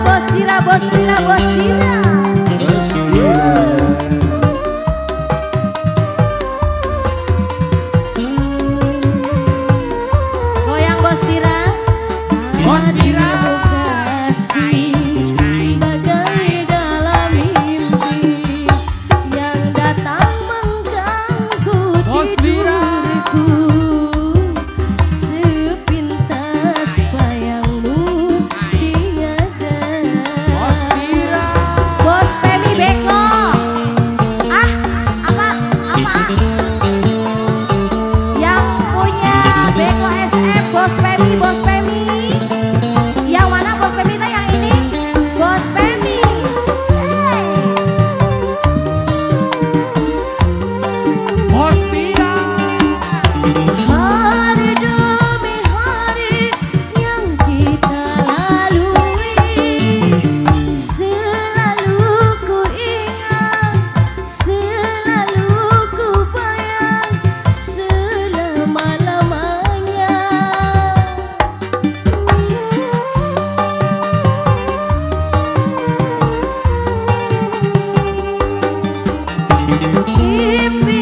bos tira. Bos tira. Bos tira. Bos goyang bos dira bos kasih Bos Dira keep